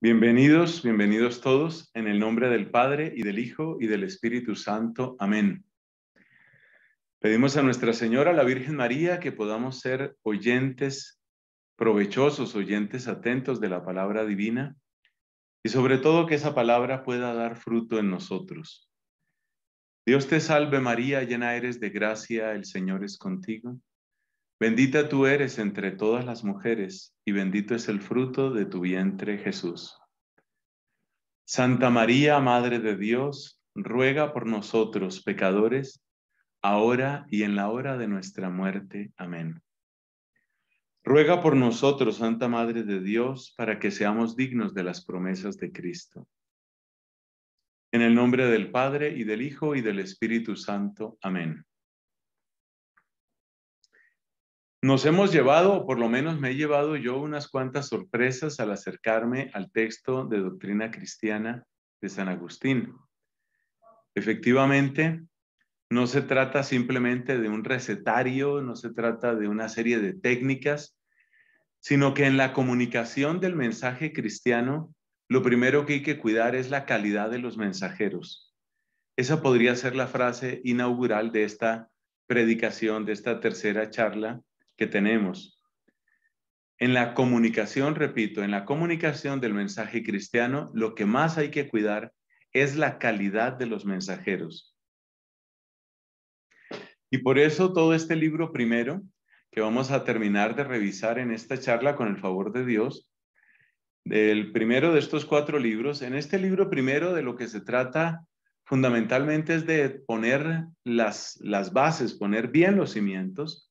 Bienvenidos, bienvenidos todos en el nombre del Padre y del Hijo y del Espíritu Santo. Amén. Pedimos a Nuestra Señora, la Virgen María, que podamos ser oyentes provechosos, oyentes atentos de la palabra divina y sobre todo que esa palabra pueda dar fruto en nosotros. Dios te salve María, llena eres de gracia, el Señor es contigo. Bendita tú eres entre todas las mujeres, y bendito es el fruto de tu vientre, Jesús. Santa María, Madre de Dios, ruega por nosotros pecadores, ahora y en la hora de nuestra muerte. Amén. Ruega por nosotros, Santa Madre de Dios, para que seamos dignos de las promesas de Cristo. En el nombre del Padre, y del Hijo, y del Espíritu Santo. Amén. Nos hemos llevado, o por lo menos me he llevado yo, unas cuantas sorpresas al acercarme al texto de doctrina cristiana de San Agustín. Efectivamente, no se trata simplemente de un recetario, no se trata de una serie de técnicas, sino que en la comunicación del mensaje cristiano, lo primero que hay que cuidar es la calidad de los mensajeros. Esa podría ser la frase inaugural de esta predicación, de esta tercera charla que tenemos. En la comunicación, repito, en la comunicación del mensaje cristiano, lo que más hay que cuidar es la calidad de los mensajeros. Y por eso todo este libro primero, que vamos a terminar de revisar en esta charla con el favor de Dios, del primero de estos cuatro libros, en este libro primero de lo que se trata fundamentalmente es de poner las, las bases, poner bien los cimientos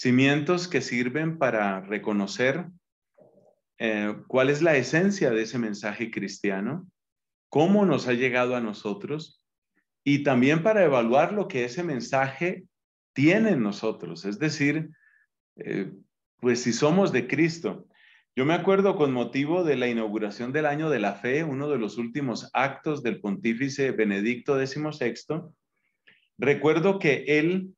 Cimientos que sirven para reconocer eh, cuál es la esencia de ese mensaje cristiano, cómo nos ha llegado a nosotros y también para evaluar lo que ese mensaje tiene en nosotros, es decir, eh, pues si somos de Cristo. Yo me acuerdo con motivo de la inauguración del año de la fe, uno de los últimos actos del pontífice Benedicto XVI, recuerdo que él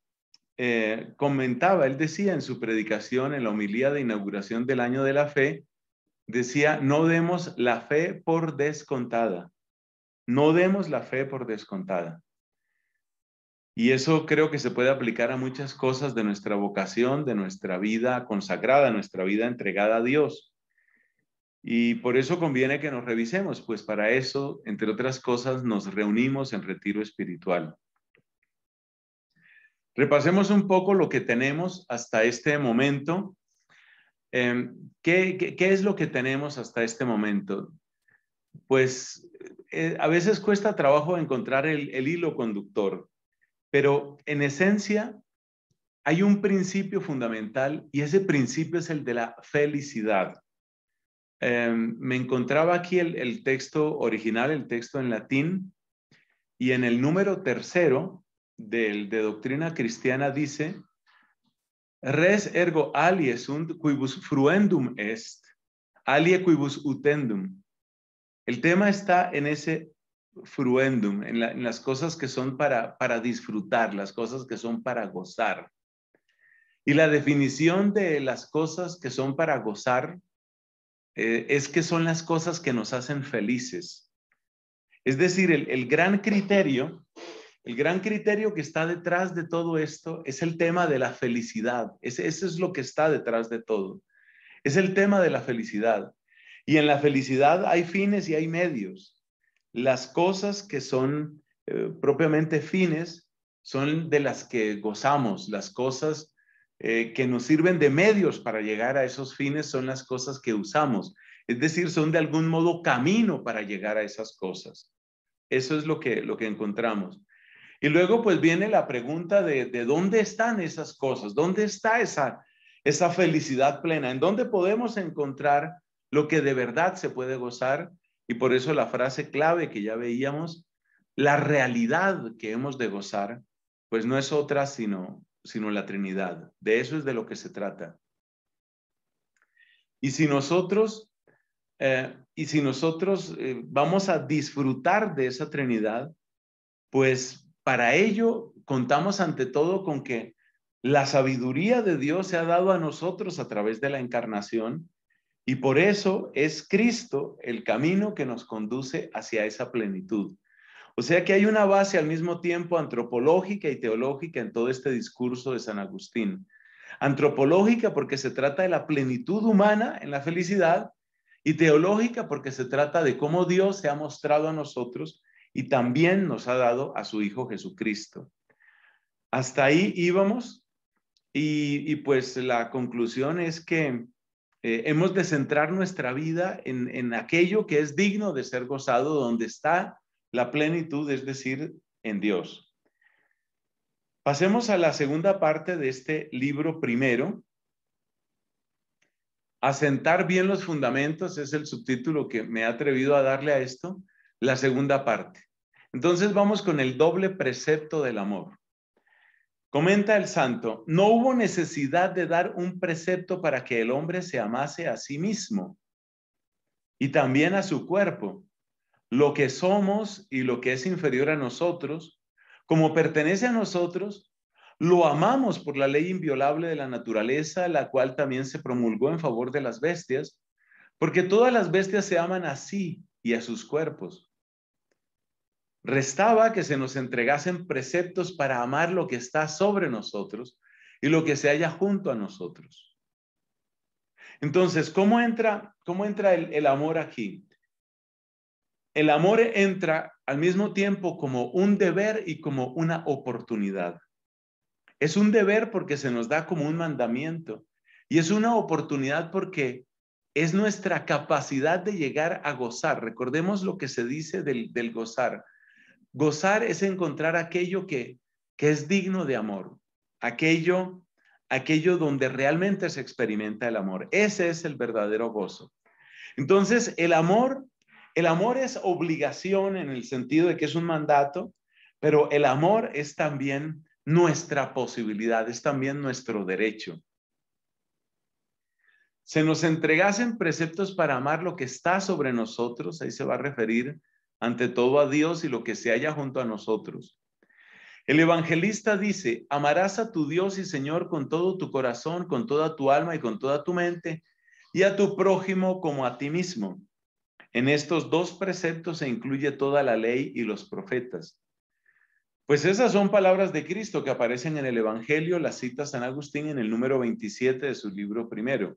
eh, comentaba, él decía en su predicación, en la homilía de inauguración del año de la fe, decía, no demos la fe por descontada, no demos la fe por descontada. Y eso creo que se puede aplicar a muchas cosas de nuestra vocación, de nuestra vida consagrada, nuestra vida entregada a Dios. Y por eso conviene que nos revisemos, pues para eso, entre otras cosas, nos reunimos en retiro espiritual. Repasemos un poco lo que tenemos hasta este momento. Em, ¿qué, es lo que tenemos hasta este momento? Pues eh, a veces cuesta trabajo encontrar el, hilo conductor, pero en esencia hay un principio fundamental y ese principio es el de la felicidad. Em, me encontraba aquí el, texto original, el texto en latín, y en el número tercero de doctrina cristiana dice, res ergo alie sunt quibus fruendum est, alie quibus utendum. El tema está en ese fruendum, en, las cosas que son para, para disfrutar, las cosas que son para gozar. Y la definición de las cosas que son para gozar eh, es que son las cosas que nos hacen felices. Es decir, el, el gran criterio el gran criterio que está detrás de todo esto es el tema de la felicidad. Ese, es lo que está detrás de todo. Es el tema de la felicidad. Y en la felicidad hay fines y hay medios. Las cosas que son eh, propiamente fines son de las que gozamos. Las cosas eh, que nos sirven de medios para llegar a esos fines son las cosas que usamos. Es decir, son de algún modo camino para llegar a esas cosas. Eso es lo que, lo que encontramos. Y luego pues viene la pregunta de, de dónde están esas cosas, dónde está esa, esa felicidad plena, en dónde podemos encontrar lo que de verdad se puede gozar. Y por eso la frase clave que ya veíamos, la realidad que hemos de gozar, pues no es otra sino, sino la Trinidad. De eso es de lo que se trata. Y si nosotros, eh, y si nosotros eh, vamos a disfrutar de esa Trinidad, pues para ello contamos ante todo con que la sabiduría de Dios se ha dado a nosotros a través de la encarnación Y por eso es Cristo el camino que nos conduce hacia esa plenitud. O sea que hay una base al mismo tiempo antropológica y teológica en todo este discurso de San Agustín. Antropológica porque se trata de la plenitud humana en la felicidad y teológica porque se trata de cómo Dios se ha mostrado a nosotros y también nos ha dado a su Hijo Jesucristo. Hasta ahí íbamos y, pues la conclusión es que eh, hemos de centrar nuestra vida en, en aquello que es digno de ser gozado, donde está la plenitud, es decir, en Dios. Pasemos a la segunda parte de este libro primero. Asentar bien los fundamentos es el subtítulo que me he atrevido a darle a esto, la segunda parte. Entonces vamos con el doble precepto del amor. Comenta el santo, no hubo necesidad de dar un precepto para que el hombre se amase a sí mismo y también a su cuerpo. Lo que somos y lo que es inferior a nosotros, como pertenece a nosotros, lo amamos por la ley inviolable de la naturaleza, la cual también se promulgó en favor de las bestias, porque todas las bestias se aman a sí y a sus cuerpos. Restaba que se nos entregasen preceptos para amar lo que está sobre nosotros y lo que se halla junto a nosotros. Entonces, ¿cómo entra, cómo entra el, amor aquí? El amor entra al mismo tiempo como un deber y como una oportunidad. Es un deber porque se nos da como un mandamiento y es una oportunidad porque es nuestra capacidad de llegar a gozar. Recordemos lo que se dice del gozar. Gozar es encontrar aquello que, que es digno de amor, aquello, aquello donde realmente se experimenta el amor. Ese es el verdadero gozo. Entonces, el amor, el amor es obligación en el sentido de que es un mandato, pero el amor es también nuestra posibilidad, es también nuestro derecho. Se nos entregasen preceptos para amar lo que está sobre nosotros, ahí se va a referir ante todo a Dios y lo que se halla junto a nosotros. El evangelista dice, amarás a tu Dios y Señor con todo tu corazón, con toda tu alma y con toda tu mente, y a tu prójimo como a ti mismo. En estos dos preceptos se incluye toda la ley y los profetas. Pues esas son palabras de Cristo que aparecen en el Evangelio, las cita San Agustín en el número 27 de su libro primero.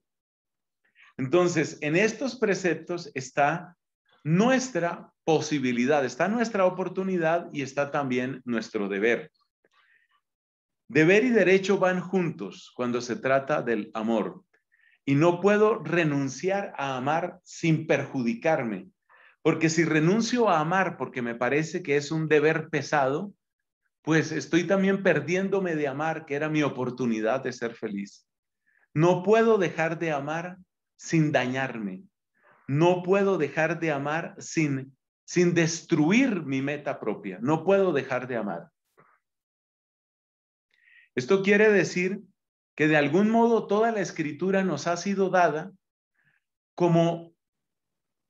Entonces, en estos preceptos está nuestra posibilidad, está nuestra oportunidad y está también nuestro deber. Deber y derecho van juntos cuando se trata del amor. Y no puedo renunciar a amar sin perjudicarme, porque si renuncio a amar porque me parece que es un deber pesado, pues estoy también perdiéndome de amar, que era mi oportunidad de ser feliz. No puedo dejar de amar sin dañarme, no puedo dejar de amar sin, sin destruir mi meta propia. No puedo dejar de amar. Esto quiere decir que de algún modo toda la escritura nos ha sido dada como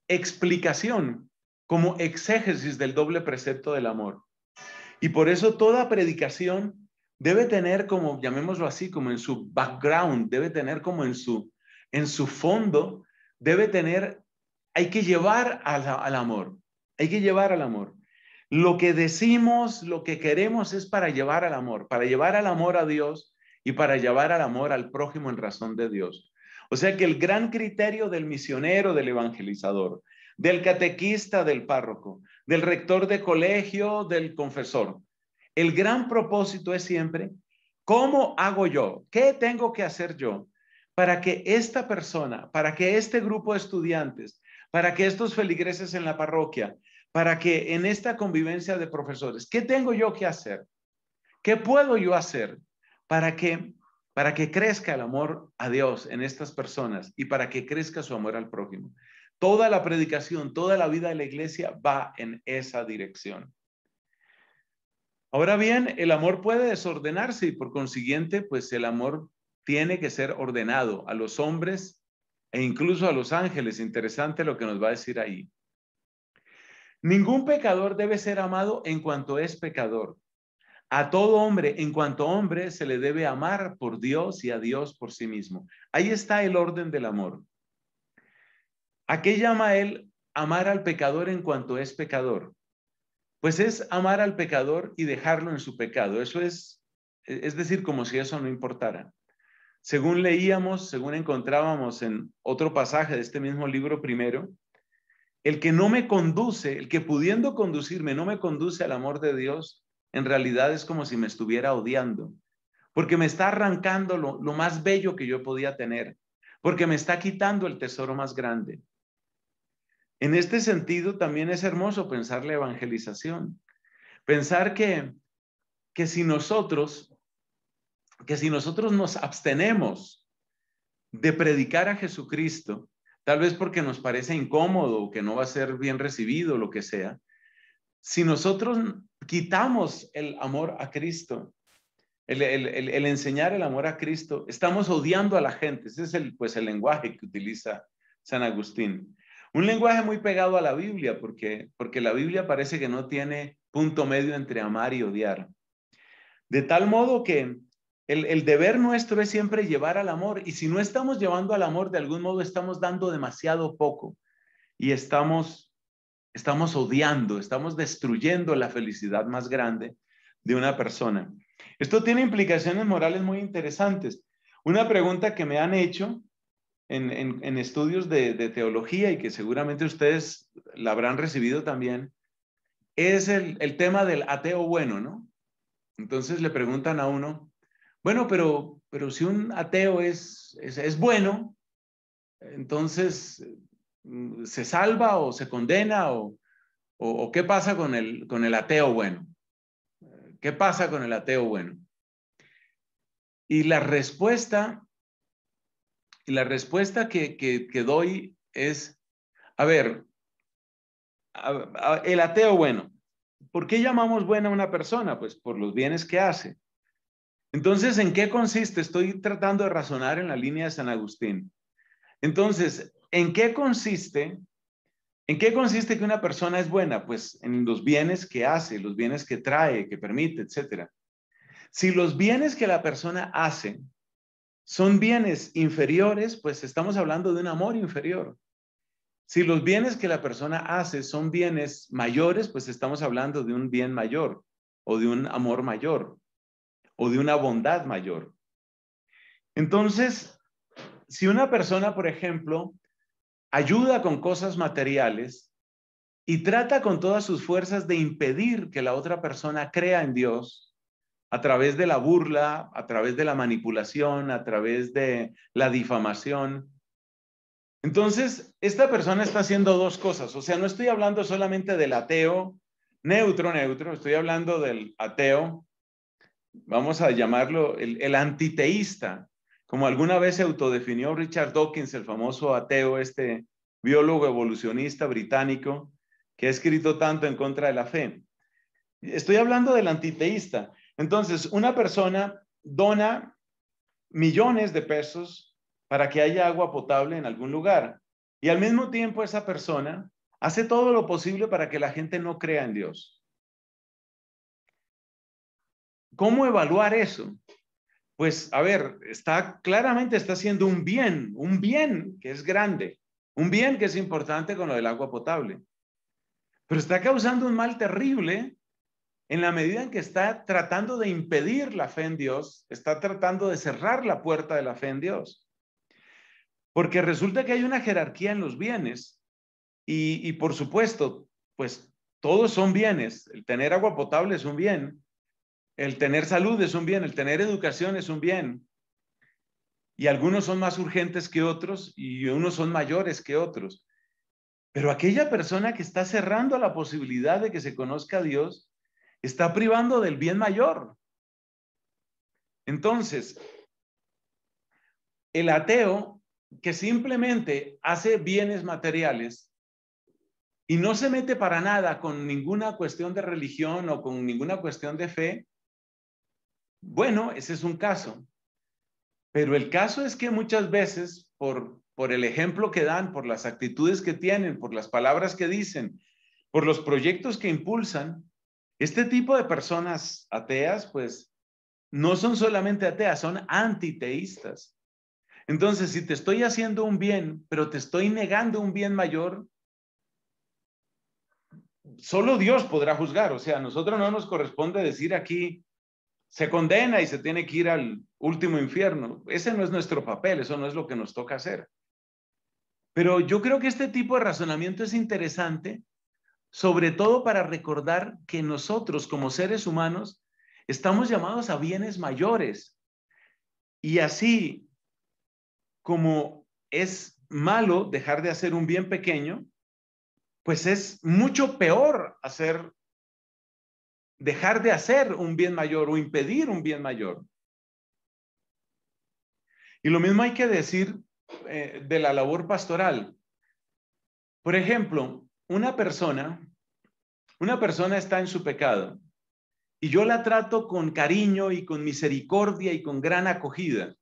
explicación, como exégesis del doble precepto del amor. Y por eso toda predicación debe tener como, llamémoslo así, como en su background, debe tener como en su, en su fondo, debe tener hay que llevar al, amor, hay que llevar al amor. Lo que decimos, lo que queremos es para llevar al amor, para llevar al amor a Dios y para llevar al amor al prójimo en razón de Dios. O sea que el gran criterio del misionero, del evangelizador, del catequista, del párroco, del rector de colegio, del confesor, el gran propósito es siempre, ¿cómo hago yo? ¿Qué tengo que hacer yo para que esta persona, para que este grupo de estudiantes, para que estos feligreses en la parroquia, para que en esta convivencia de profesores, ¿qué tengo yo que hacer? ¿Qué puedo yo hacer para que para que crezca el amor a Dios en estas personas y para que crezca su amor al prójimo? Toda la predicación, toda la vida de la iglesia va en esa dirección. Ahora bien, el amor puede desordenarse y por consiguiente, pues el amor tiene que ser ordenado a los hombres e incluso a los ángeles. Interesante lo que nos va a decir ahí. Ningún pecador debe ser amado en cuanto es pecador. A todo hombre, en cuanto hombre, se le debe amar por Dios y a Dios por sí mismo. Ahí está el orden del amor. ¿A qué llama él amar al pecador en cuanto es pecador? Pues es amar al pecador y dejarlo en su pecado. Eso es, es decir, como si eso no importara. Según leíamos, según encontrábamos en otro pasaje de este mismo libro primero, el que no me conduce, el que pudiendo conducirme no me conduce al amor de Dios, en realidad es como si me estuviera odiando, porque me está arrancando lo, lo más bello que yo podía tener, porque me está quitando el tesoro más grande. En este sentido, también es hermoso pensar la evangelización. Pensar que, que si nosotros, que si nosotros nos abstenemos de predicar a Jesucristo, tal vez porque nos parece incómodo o que no va a ser bien recibido, lo que sea, si nosotros quitamos el amor a Cristo, el, enseñar el amor a Cristo, estamos odiando a la gente. Ese es el, pues, el lenguaje que utiliza San Agustín. Un lenguaje muy pegado a la Biblia, porque, porque la Biblia parece que no tiene punto medio entre amar y odiar. De tal modo que el, el, deber nuestro es siempre llevar al amor, y si no estamos llevando al amor, de algún modo estamos dando demasiado poco y estamos, estamos odiando, estamos destruyendo la felicidad más grande de una persona. Esto tiene implicaciones morales muy interesantes. Una pregunta que me han hecho en, estudios de, teología y que seguramente ustedes la habrán recibido también, es el, tema del ateo bueno, ¿no? Entonces le preguntan a uno, bueno, pero, pero si un ateo es, es, bueno, entonces mm, se salva o se condena o, o, qué pasa con el, con el ateo bueno. ¿Qué pasa con el ateo bueno? Y la respuesta y la respuesta que, que, doy es, a ver, el ateo bueno. ¿Por qué llamamos buena a una persona? Pues por los bienes que hace. Entonces, ¿en qué consiste? Estoy tratando de razonar en la línea de San Agustín. Entonces, ¿en qué consiste? ¿En qué consiste que una persona es buena? Pues en los bienes que hace, los bienes que trae, que permite, etcétera. Si los bienes que la persona hace son bienes inferiores, pues estamos hablando de un amor inferior. Si los bienes que la persona hace son bienes mayores, pues estamos hablando de un bien mayor o de un amor mayor o de una bondad mayor. Entonces, si una persona, por ejemplo, ayuda con cosas materiales y trata con todas sus fuerzas de impedir que la otra persona crea en Dios, a través de la burla, a través de la manipulación, a través de la difamación. Entonces, esta persona está haciendo dos cosas. O sea, no estoy hablando solamente del ateo neutro, neutro, estoy hablando del ateo, vamos a llamarlo el, antiteísta, como alguna vez se autodefinió Richard Dawkins, el famoso ateo, este biólogo evolucionista británico, que ha escrito tanto en contra de la fe. Estoy hablando del antiteísta. Entonces, una persona dona millones de pesos para que haya agua potable en algún lugar y al mismo tiempo esa persona hace todo lo posible para que la gente no crea en Dios. ¿Cómo evaluar eso? Pues, a ver, está claramente está haciendo un bien, un bien que es grande, un bien que es importante con lo del agua potable, pero está causando un mal terrible en la medida en que está tratando de impedir la fe en Dios, está tratando de cerrar la puerta de la fe en Dios. Porque resulta que hay una jerarquía en los bienes y, por supuesto, pues todos son bienes. El tener agua potable es un bien, el tener salud es un bien, el tener educación es un bien. Y algunos son más urgentes que otros y unos son mayores que otros. Pero aquella persona que está cerrando la posibilidad de que se conozca a Dios, está privando del bien mayor. Entonces, el ateo que simplemente hace bienes materiales y no se mete para nada con ninguna cuestión de religión o con ninguna cuestión de fe, bueno, ese es un caso. Pero el caso es que muchas veces, por, por el ejemplo que dan, por las actitudes que tienen, por las palabras que dicen, por los proyectos que impulsan, este tipo de personas ateas, pues, no son solamente ateas, son antiteístas. Entonces, si te estoy haciendo un bien, pero te estoy negando un bien mayor, solo Dios podrá juzgar. O sea, a nosotros no nos corresponde decir aquí, se condena y se tiene que ir al último infierno. Ese no es nuestro papel, eso no es lo que nos toca hacer. Pero yo creo que este tipo de razonamiento es interesante, sobre todo para recordar que nosotros como seres humanos estamos llamados a bienes mayores. Y así como es malo dejar de hacer un bien pequeño, pues es mucho peor hacer, dejar de hacer un bien mayor o impedir un bien mayor. Y lo mismo hay que decir eh, de la labor pastoral. Por ejemplo, una persona, una persona está en su pecado y yo la trato con cariño y con misericordia y con gran acogida.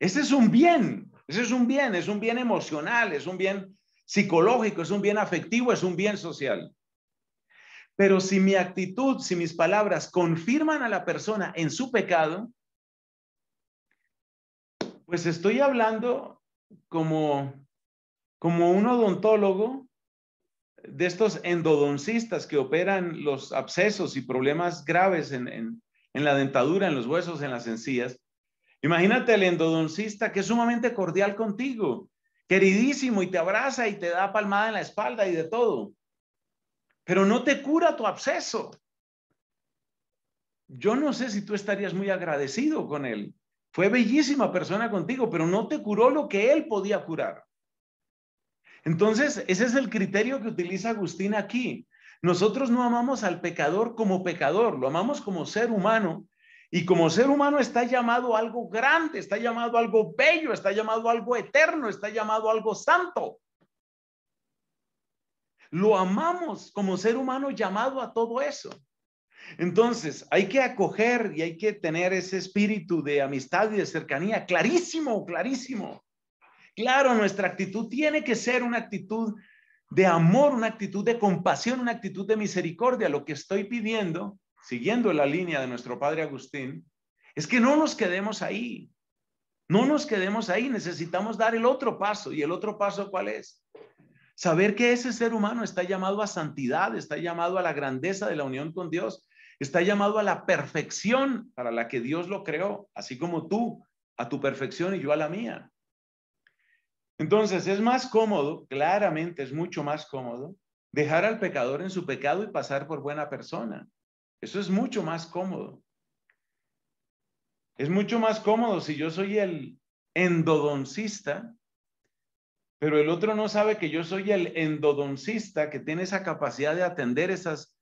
Ese es un bien, ese es un bien, es un bien emocional, es un bien psicológico, es un bien afectivo, es un bien social. Pero si mi actitud, si mis palabras confirman a la persona en su pecado, pues estoy hablando como, como un odontólogo de estos endodoncistas que operan los abscesos y problemas graves en, en, en la dentadura, en los huesos, en las encías. Imagínate el endodoncista que es sumamente cordial contigo, queridísimo y te abraza y te da palmada en la espalda y de todo, pero no te cura tu absceso. Yo no sé si tú estarías muy agradecido con él. Fue bellísima persona contigo, pero no te curó lo que él podía curar. Entonces, ese es el criterio que utiliza Agustín aquí. Nosotros no amamos al pecador como pecador, lo amamos como ser humano. Y como ser humano está llamado algo grande, está llamado algo bello, está llamado algo eterno, está llamado algo santo. Lo amamos como ser humano llamado a todo eso. Entonces, hay que acoger y hay que tener ese espíritu de amistad y de cercanía, clarísimo, clarísimo. Claro, nuestra actitud tiene que ser una actitud de amor, una actitud de compasión, una actitud de misericordia. Lo que estoy pidiendo, siguiendo la línea de nuestro padre Agustín, es que no nos quedemos ahí. No nos quedemos ahí, necesitamos dar el otro paso. ¿Y el otro paso cuál es? Saber que ese ser humano está llamado a santidad, está llamado a la grandeza de la unión con Dios, Está llamado a la perfección para la que Dios lo creó, así como tú a tu perfección y yo a la mía. Entonces es más cómodo, claramente es mucho más cómodo, dejar al pecador en su pecado y pasar por buena persona. Eso es mucho más cómodo. Es mucho más cómodo si yo soy el endodoncista, pero el otro no sabe que yo soy el endodoncista que tiene esa capacidad de atender esas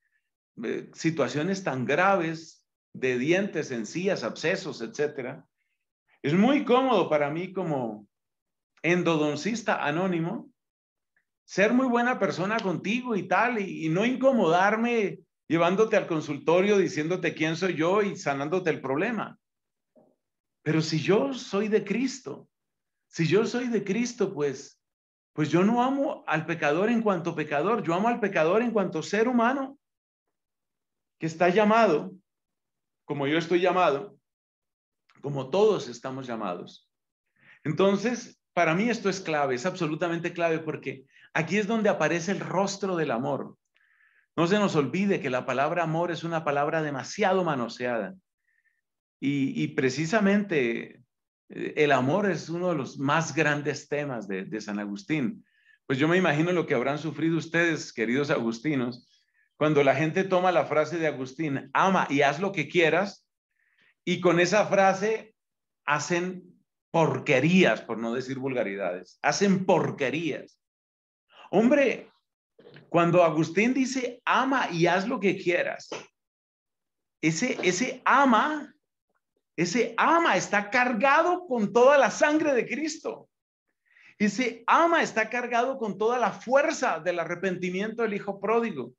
eh, situaciones tan graves de dientes, encías, abscesos, etcétera, es muy cómodo para mí como endodoncista anónimo ser muy buena persona contigo y tal, y, y, no incomodarme llevándote al consultorio diciéndote quién soy yo y sanándote el problema. Pero si yo soy de Cristo, si yo soy de Cristo, pues, pues yo no amo al pecador en cuanto pecador, yo amo al pecador en cuanto ser humano que está llamado, como yo estoy llamado, como todos estamos llamados. Entonces, para mí esto es clave, es absolutamente clave porque aquí es donde aparece el rostro del amor. No se nos olvide que la palabra amor es una palabra demasiado manoseada. Y, precisamente eh, el amor es uno de los más grandes temas de, de San Agustín. Pues yo me imagino lo que habrán sufrido ustedes, queridos agustinos, cuando la gente toma la frase de Agustín, ama y haz lo que quieras, y con esa frase hacen porquerías, por no decir vulgaridades, hacen porquerías. Hombre, cuando Agustín dice, ama y haz lo que quieras, ese, ese ama, ese ama está cargado con toda la sangre de Cristo. Ese ama está cargado con toda la fuerza del arrepentimiento del Hijo pródigo.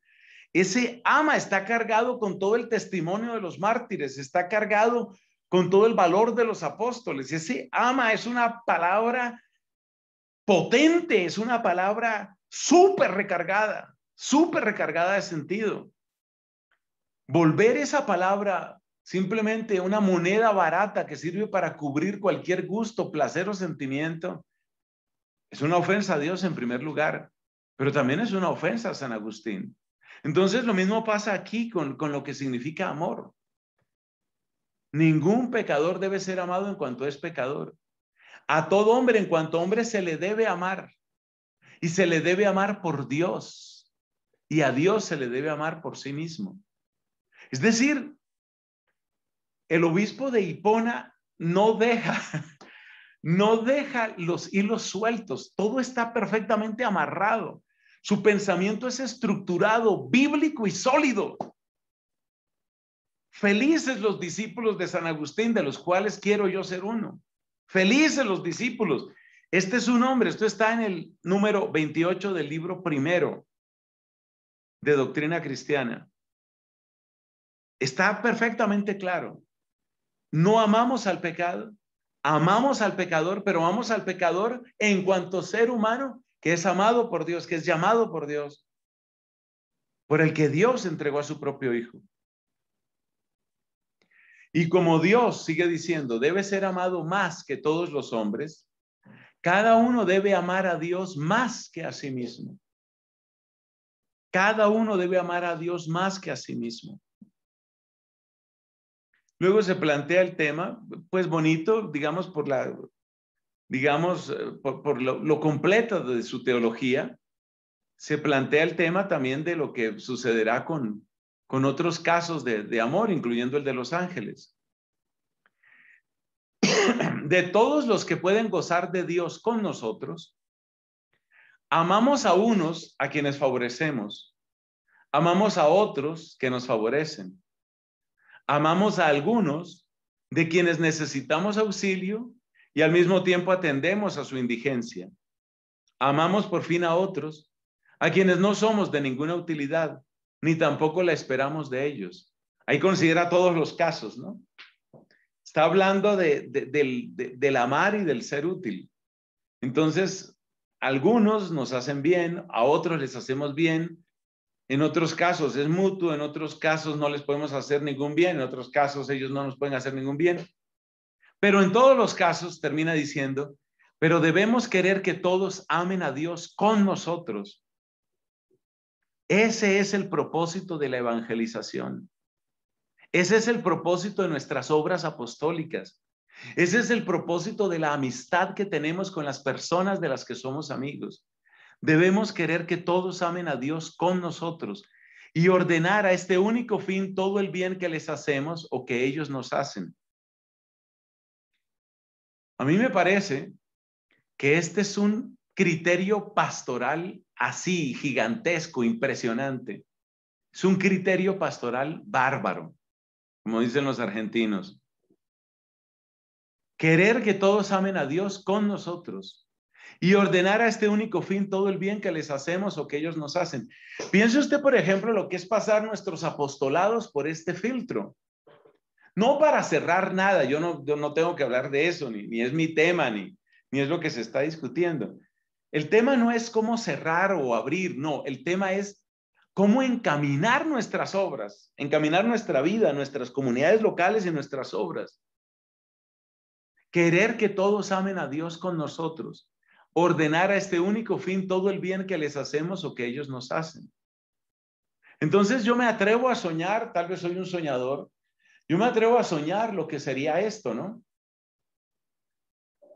Ese ama está cargado con todo el testimonio de los mártires, está cargado con todo el valor de los apóstoles. Ese ama es una palabra potente, es una palabra súper recargada, súper recargada de sentido. Volver esa palabra simplemente una moneda barata que sirve para cubrir cualquier gusto, placer o sentimiento, es una ofensa a Dios en primer lugar, pero también es una ofensa a San Agustín. Entonces lo mismo pasa aquí con, con lo que significa amor. Ningún pecador debe ser amado en cuanto es pecador. A todo hombre en cuanto hombre se le debe amar. Y se le debe amar por Dios. Y a Dios se le debe amar por sí mismo. Es decir, el obispo de Hipona no deja, no deja los hilos sueltos. Todo está perfectamente amarrado. Su pensamiento es estructurado, bíblico y sólido. Felices los discípulos de San Agustín, de los cuales quiero yo ser uno. Felices los discípulos. Este es su nombre, esto está en el número 28 del libro primero de Doctrina Cristiana. Está perfectamente claro. No amamos al pecado, amamos al pecador, pero amamos al pecador en cuanto ser humano que es amado por Dios, que es llamado por Dios, por el que Dios entregó a su propio Hijo. Y como Dios sigue diciendo, debe ser amado más que todos los hombres, cada uno debe amar a Dios más que a sí mismo. Cada uno debe amar a Dios más que a sí mismo. Luego se plantea el tema, pues bonito, digamos, por la digamos, eh, por, lo, completo de su teología, se plantea el tema también de lo que sucederá con, con otros casos de, de amor, incluyendo el de los ángeles. De todos los que pueden gozar de Dios con nosotros, amamos a unos a quienes favorecemos, amamos a otros que nos favorecen, amamos a algunos de quienes necesitamos auxilio y al mismo tiempo atendemos a su indigencia. Amamos por fin a otros, a quienes no somos de ninguna utilidad, ni tampoco la esperamos de ellos. Ahí considera todos los casos, ¿no? Está hablando de, del, del amar y del ser útil. Entonces, algunos nos hacen bien, a otros les hacemos bien, en otros casos es mutuo, en otros casos no les podemos hacer ningún bien, en otros casos ellos no nos pueden hacer ningún bien. Pero en todos los casos termina diciendo, pero debemos querer que todos amen a Dios con nosotros. Ese es el propósito de la evangelización. Ese es el propósito de nuestras obras apostólicas. Ese es el propósito de la amistad que tenemos con las personas de las que somos amigos. Debemos querer que todos amen a Dios con nosotros y ordenar a este único fin todo el bien que les hacemos o que ellos nos hacen. A mí me parece que este es un criterio pastoral así, gigantesco, impresionante. Es un criterio pastoral bárbaro, como dicen los argentinos. Querer que todos amen a Dios con nosotros y ordenar a este único fin todo el bien que les hacemos o que ellos nos hacen. Piense usted, por ejemplo, lo que es pasar nuestros apostolados por este filtro. No para cerrar nada, yo no, no tengo que hablar de eso, ni, ni es mi tema, ni, ni es lo que se está discutiendo. El tema no es cómo cerrar o abrir, no, el tema es cómo encaminar nuestras obras, encaminar nuestra vida, nuestras comunidades locales y nuestras obras. Querer que todos amen a Dios con nosotros, ordenar a este único fin todo el bien que les hacemos o que ellos nos hacen. Entonces yo me atrevo a soñar, tal vez soy un soñador, yo me atrevo a soñar lo que sería esto, ¿no?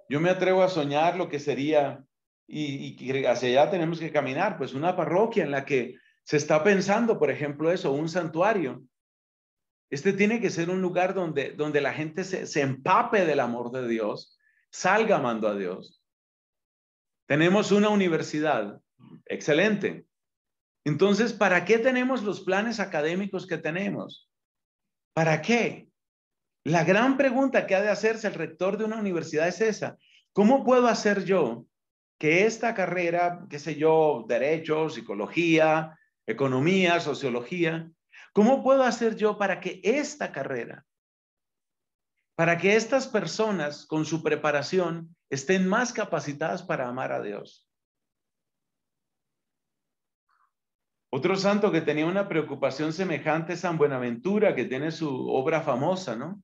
Yo me atrevo a soñar lo que sería, y, hacia allá tenemos que caminar, pues una parroquia en la que se está pensando, por ejemplo, eso, un santuario. Este tiene que ser un lugar donde, donde la gente se, se empape del amor de Dios, salga amando a Dios. Tenemos una universidad, excelente. Entonces, ¿para qué tenemos los planes académicos que tenemos? ¿Para qué? La gran pregunta que ha de hacerse el rector de una universidad es esa. ¿Cómo puedo hacer yo que esta carrera, qué sé yo, derecho, psicología, economía, sociología, cómo puedo hacer yo para que esta carrera, para que estas personas con su preparación estén más capacitadas para amar a Dios? Otro santo que tenía una preocupación semejante es San Buenaventura, que tiene su obra famosa, ¿no?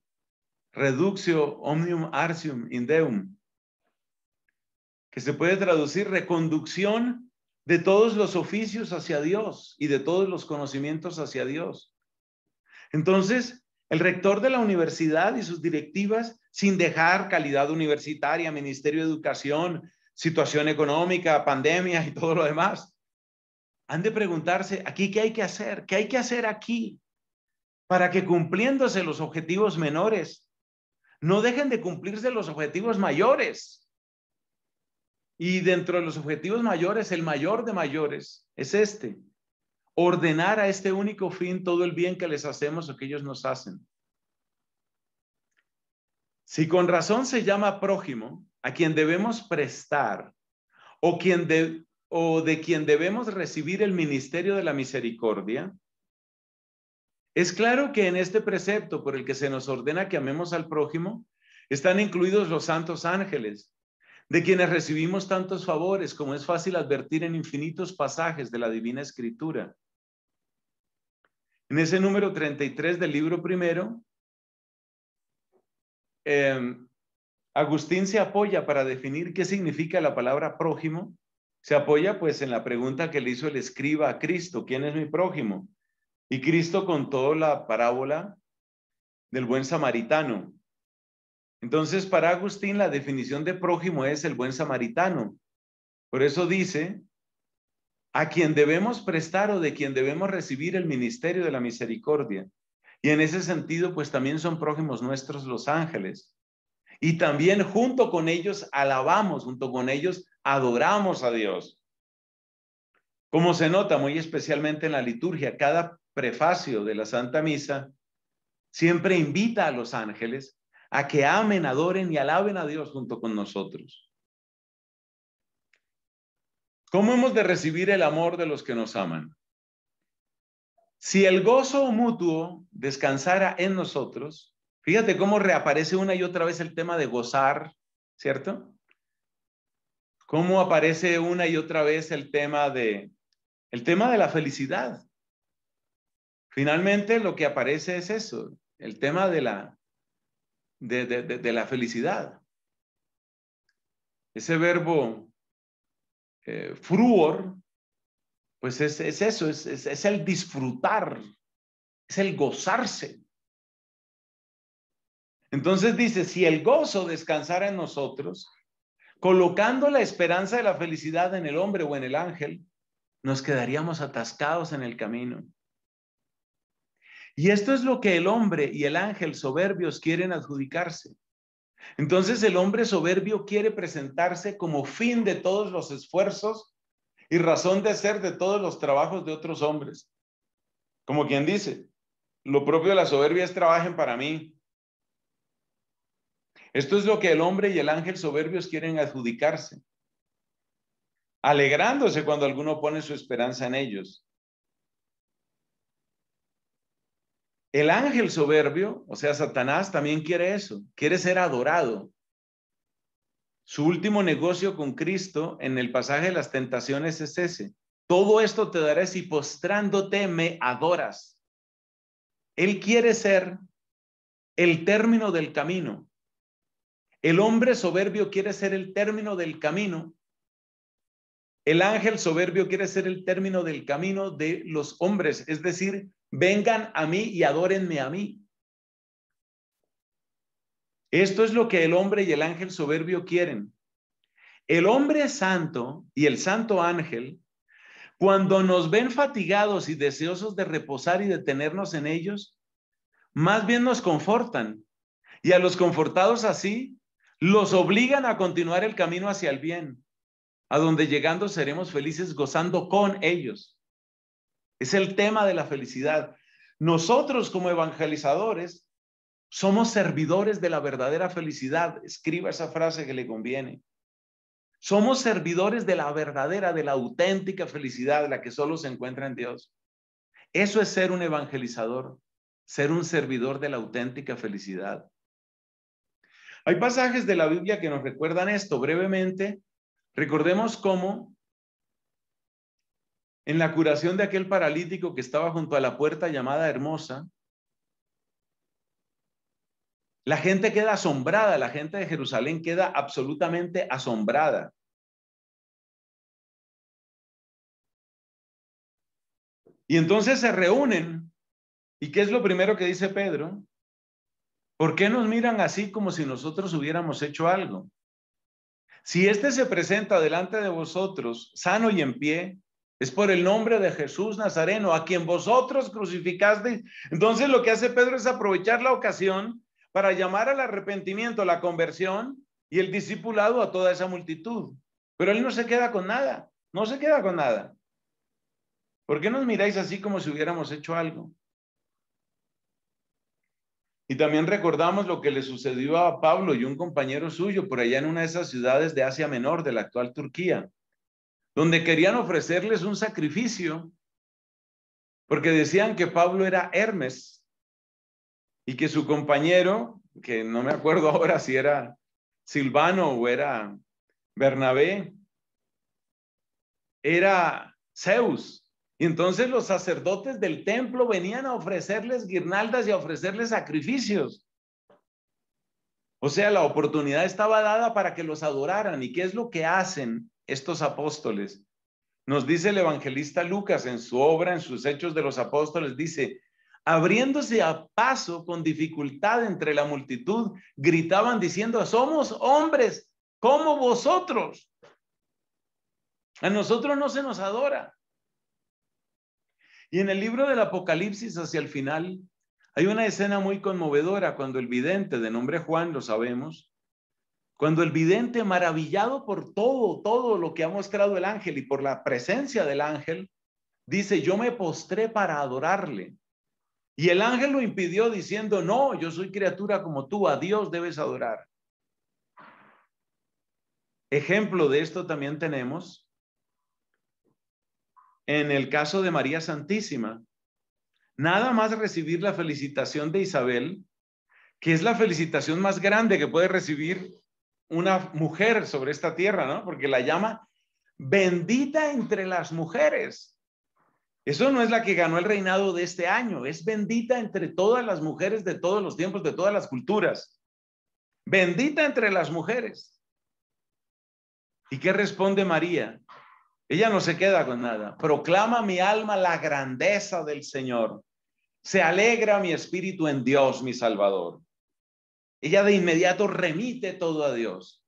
Reductio omnium artium in deum, que se puede traducir reconducción de todos los oficios hacia Dios y de todos los conocimientos hacia Dios. Entonces, el rector de la universidad y sus directivas, sin dejar calidad universitaria, Ministerio de Educación, situación económica, pandemia y todo lo demás, han de preguntarse, ¿aquí qué hay que hacer? ¿Qué hay que hacer aquí? Para que cumpliéndose los objetivos menores, no dejen de cumplirse los objetivos mayores. Y dentro de los objetivos mayores, el mayor de mayores es este, ordenar a este único fin todo el bien que les hacemos o que ellos nos hacen. Si con razón se llama prójimo, a quien debemos prestar o, de quien debemos recibir el ministerio de la misericordia, es claro que en este precepto por el que se nos ordena que amemos al prójimo, están incluidos los santos ángeles, de quienes recibimos tantos favores como es fácil advertir en infinitos pasajes de la Divina Escritura. En ese número 33 del libro primero, em, Agustín se apoya para definir qué significa la palabra prójimo. Se apoya pues en la pregunta que le hizo el escriba a Cristo, ¿quién es mi prójimo? Y Cristo contó la parábola del buen samaritano. Entonces, para Agustín, la definición de prójimo es el buen samaritano. Por eso dice, a quien debemos prestar o de quien debemos recibir el ministerio de la misericordia. Y en ese sentido, pues también son prójimos nuestros los ángeles. Y también junto con ellos alabamos, junto con ellos adoramos a Dios. Como se nota muy especialmente en la liturgia, cada prefacio de la Santa Misa siempre invita a los ángeles a que amen, adoren y alaben a Dios junto con nosotros. ¿Cómo hemos de recibir el amor de los que nos aman? Si el gozo mutuo descansara en nosotros, fíjate cómo reaparece una y otra vez el tema de gozar, ¿cierto? Cómo aparece una y otra vez el tema de el tema de la felicidad. Finalmente lo que aparece es eso, el tema de la de, de, la felicidad. Ese verbo eh, fruor, pues es, eso, es, es el disfrutar, es el gozarse. Entonces dice, si el gozo descansara en nosotros, colocando la esperanza de la felicidad en el hombre o en el ángel, nos quedaríamos atascados en el camino. Y esto es lo que el hombre y el ángel soberbios quieren adjudicarse. Entonces el hombre soberbio quiere presentarse como fin de todos los esfuerzos y razón de ser de todos los trabajos de otros hombres. Como quien dice, lo propio de la soberbia es trabajen para mí. Esto es lo que el hombre y el ángel soberbios quieren adjudicarse, alegrándose cuando alguno pone su esperanza en ellos. El ángel soberbio, o sea, Satanás, también quiere eso, quiere ser adorado. Su último negocio con Cristo en el pasaje de las tentaciones es ese. Todo esto te daré si postrándote me adoras. Él quiere ser el término del camino. El hombre soberbio quiere ser el término del camino. El ángel soberbio quiere ser el término del camino de los hombres, es decir, vengan a mí y adórenme a mí. Esto es lo que el hombre y el ángel soberbio quieren. El hombre santo y el santo ángel, cuando nos ven fatigados y deseosos de reposar y de tenernos en ellos, más bien nos confortan. Y a los confortados así, los obligan a continuar el camino hacia el bien, a donde llegando seremos felices gozando con ellos. Es el tema de la felicidad. Nosotros como evangelizadores somos servidores de la verdadera felicidad. Escriba esa frase que le conviene. Somos servidores de la verdadera, de la auténtica felicidad, la que solo se encuentra en Dios. Eso es ser un evangelizador, ser un servidor de la auténtica felicidad. Hay pasajes de la Biblia que nos recuerdan esto brevemente. Recordemos cómo en la curación de aquel paralítico que estaba junto a la puerta llamada Hermosa, la gente queda asombrada, la gente de Jerusalén queda absolutamente asombrada. Y entonces se reúnen. ¿Y qué es lo primero que dice Pedro? ¿Por qué nos miran así como si nosotros hubiéramos hecho algo? Si éste se presenta delante de vosotros sano y en pie, es por el nombre de Jesús Nazareno, a quien vosotros crucificasteis. Entonces lo que hace Pedro es aprovechar la ocasión para llamar al arrepentimiento, la conversión y el discipulado a toda esa multitud. Pero él no se queda con nada, no se queda con nada. ¿Por qué nos miráis así como si hubiéramos hecho algo? Y también recordamos lo que le sucedió a Pablo y un compañero suyo por allá en una de esas ciudades de Asia Menor, de la actual Turquía donde querían ofrecerles un sacrificio, porque decían que Pablo era Hermes y que su compañero, que no me acuerdo ahora si era Silvano o era Bernabé, era Zeus. Y entonces los sacerdotes del templo venían a ofrecerles guirnaldas y a ofrecerles sacrificios. O sea, la oportunidad estaba dada para que los adoraran. ¿Y qué es lo que hacen estos apóstoles. Nos dice el evangelista Lucas en su obra, en sus Hechos de los Apóstoles, dice, abriéndose a paso con dificultad entre la multitud, gritaban diciendo, somos hombres como vosotros. A nosotros no se nos adora. Y en el libro del Apocalipsis, hacia el final, hay una escena muy conmovedora cuando el vidente de nombre Juan, lo sabemos, cuando el vidente, maravillado por todo, todo lo que ha mostrado el ángel y por la presencia del ángel, dice, yo me postré para adorarle. Y el ángel lo impidió diciendo, no, yo soy criatura como tú, a Dios debes adorar. Ejemplo de esto también tenemos en el caso de María Santísima. Nada más recibir la felicitación de Isabel, que es la felicitación más grande que puede recibir una mujer sobre esta tierra, ¿no? Porque la llama bendita entre las mujeres. Eso no es la que ganó el reinado de este año, es bendita entre todas las mujeres de todos los tiempos, de todas las culturas. Bendita entre las mujeres. ¿Y qué responde María? Ella no se queda con nada. Proclama mi alma la grandeza del Señor. Se alegra mi espíritu en Dios, mi Salvador. Ella de inmediato remite todo a Dios.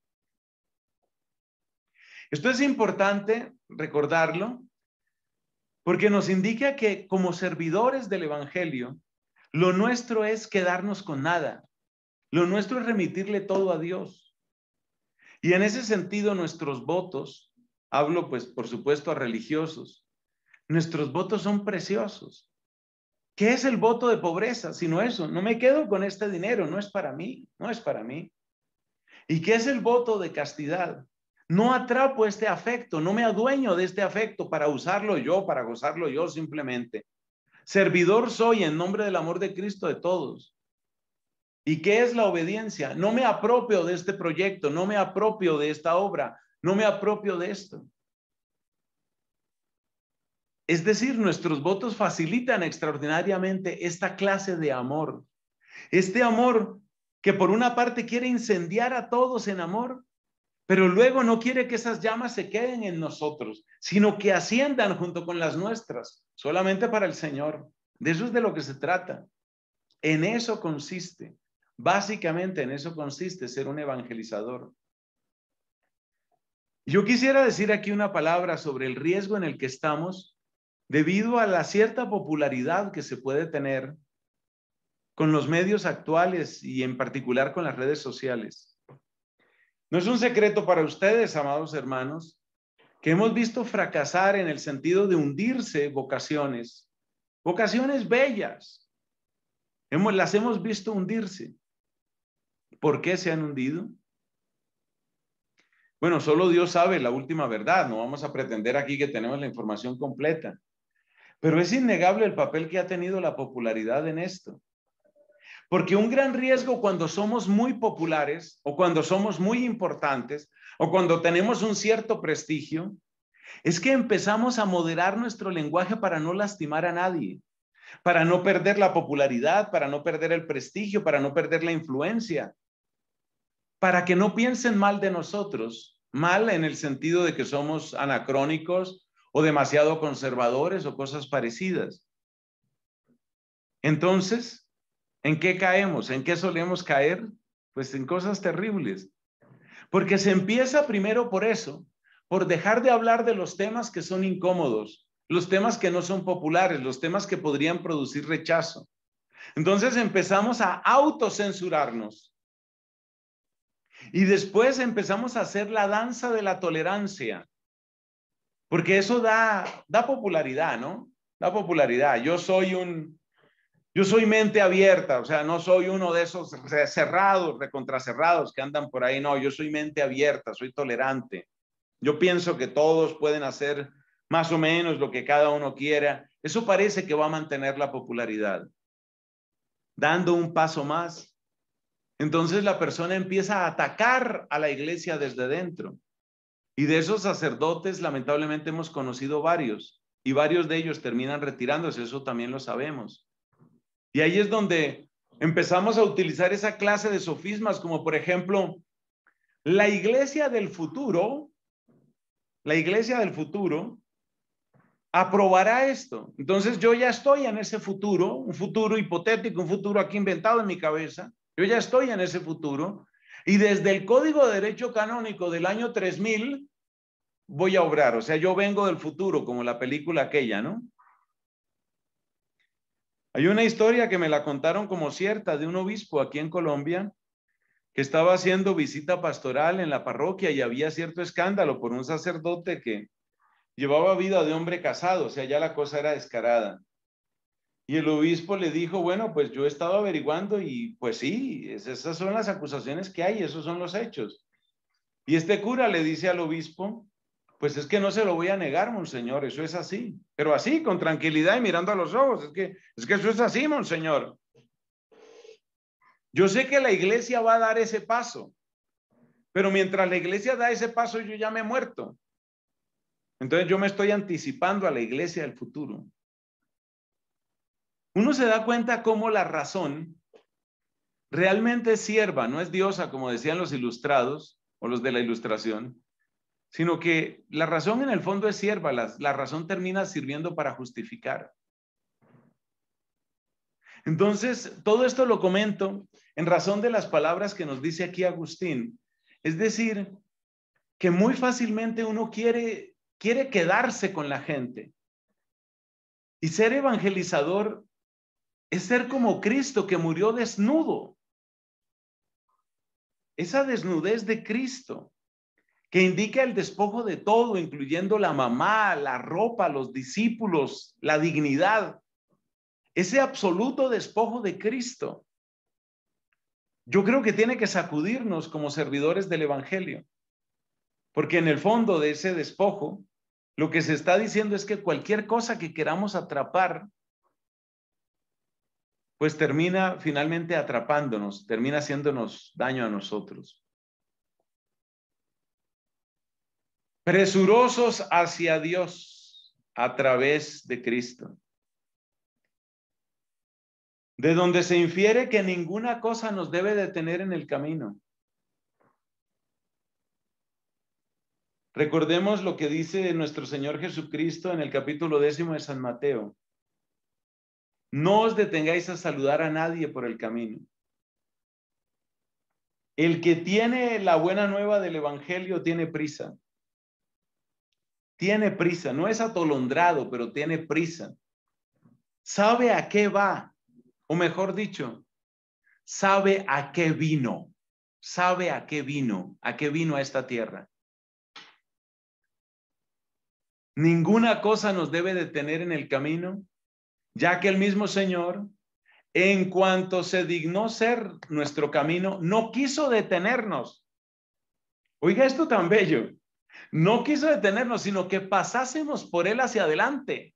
Esto es importante recordarlo porque nos indica que como servidores del Evangelio, lo nuestro es quedarnos con nada. Lo nuestro es remitirle todo a Dios. Y en ese sentido nuestros votos, hablo pues por supuesto a religiosos, nuestros votos son preciosos. ¿Qué es el voto de pobreza? Sino eso, no me quedo con este dinero, no es para mí, no es para mí. ¿Y qué es el voto de castidad? No atrapo este afecto, no me adueño de este afecto para usarlo yo, para gozarlo yo simplemente. Servidor soy en nombre del amor de Cristo de todos. ¿Y qué es la obediencia? No me apropio de este proyecto, no me apropio de esta obra, no me apropio de esto. Es decir, nuestros votos facilitan extraordinariamente esta clase de amor. Este amor que por una parte quiere incendiar a todos en amor, pero luego no quiere que esas llamas se queden en nosotros, sino que asciendan junto con las nuestras, solamente para el Señor. De eso es de lo que se trata. En eso consiste, básicamente en eso consiste ser un evangelizador. Yo quisiera decir aquí una palabra sobre el riesgo en el que estamos debido a la cierta popularidad que se puede tener con los medios actuales y en particular con las redes sociales. No es un secreto para ustedes, amados hermanos, que hemos visto fracasar en el sentido de hundirse vocaciones, vocaciones bellas. Las hemos visto hundirse. ¿Por qué se han hundido? Bueno, solo Dios sabe la última verdad. No vamos a pretender aquí que tenemos la información completa. Pero es innegable el papel que ha tenido la popularidad en esto. Porque un gran riesgo cuando somos muy populares o cuando somos muy importantes o cuando tenemos un cierto prestigio Es que empezamos a moderar nuestro lenguaje para no lastimar a nadie, para no perder la popularidad, para no perder el prestigio, para no perder la influencia, para que no piensen mal de nosotros, mal en el sentido de que somos anacrónicos o demasiado conservadores o cosas parecidas. Entonces, ¿en qué caemos? ¿En qué solemos caer? Pues en cosas terribles. Porque se empieza primero por eso, por dejar de hablar de los temas que son incómodos, los temas que no son populares, los temas que podrían producir rechazo. Entonces empezamos a autocensurarnos. Y después empezamos a hacer la danza de la tolerancia, porque eso da, da popularidad, ¿no? Da popularidad. Yo soy un, yo soy mente abierta, o sea, no soy uno de esos cerrados, recontracerrados que andan por ahí, no, yo soy mente abierta, soy tolerante. Yo pienso que todos pueden hacer más o menos lo que cada uno quiera. Eso parece que va a mantener la popularidad. Dando un paso más, entonces la persona empieza a atacar a la iglesia desde dentro. Y de esos sacerdotes, lamentablemente, hemos conocido varios. Y varios de ellos terminan retirándose, eso también lo sabemos. Y ahí es donde empezamos a utilizar esa clase de sofismas, como por ejemplo, la iglesia del futuro, la iglesia del futuro aprobará esto. Entonces yo ya estoy en ese futuro, un futuro hipotético, un futuro aquí inventado en mi cabeza. Yo ya estoy en ese futuro. Y desde el Código de Derecho Canónico del año 3000 voy a obrar. O sea, yo vengo del futuro, como la película aquella, ¿no? Hay una historia que me la contaron como cierta de un obispo aquí en Colombia que estaba haciendo visita pastoral en la parroquia y había cierto escándalo por un sacerdote que llevaba vida de hombre casado, o sea, ya la cosa era descarada. Y el obispo le dijo, bueno, pues yo he estado averiguando y pues sí, esas son las acusaciones que hay, esos son los hechos. Y este cura le dice al obispo, pues es que no se lo voy a negar, monseñor, eso es así. Pero así, con tranquilidad y mirando a los ojos, es que, es que eso es así, monseñor. Yo sé que la iglesia va a dar ese paso, pero mientras la iglesia da ese paso, yo ya me he muerto. Entonces yo me estoy anticipando a la iglesia del futuro. Uno se da cuenta cómo la razón realmente es sierva, no es diosa, como decían los ilustrados o los de la ilustración, sino que la razón en el fondo es sierva, la, la razón termina sirviendo para justificar. Entonces, todo esto lo comento en razón de las palabras que nos dice aquí Agustín. Es decir, que muy fácilmente uno quiere, quiere quedarse con la gente. Y ser evangelizador es ser como Cristo que murió desnudo. Esa desnudez de Cristo que indica el despojo de todo, incluyendo la mamá, la ropa, los discípulos, la dignidad. Ese absoluto despojo de Cristo. Yo creo que tiene que sacudirnos como servidores del Evangelio, porque en el fondo de ese despojo, lo que se está diciendo es que cualquier cosa que queramos atrapar, pues termina finalmente atrapándonos, termina haciéndonos daño a nosotros. presurosos hacia Dios a través de Cristo. De donde se infiere que ninguna cosa nos debe detener en el camino. Recordemos lo que dice nuestro Señor Jesucristo en el capítulo décimo de San Mateo. No os detengáis a saludar a nadie por el camino. El que tiene la buena nueva del Evangelio tiene prisa tiene prisa, no es atolondrado, pero tiene prisa. Sabe a qué va, o mejor dicho, sabe a qué vino, sabe a qué vino, a qué vino a esta tierra. Ninguna cosa nos debe detener en el camino, ya que el mismo Señor, en cuanto se dignó ser nuestro camino, no quiso detenernos. Oiga esto tan bello no quiso detenernos, sino que pasásemos por él hacia adelante,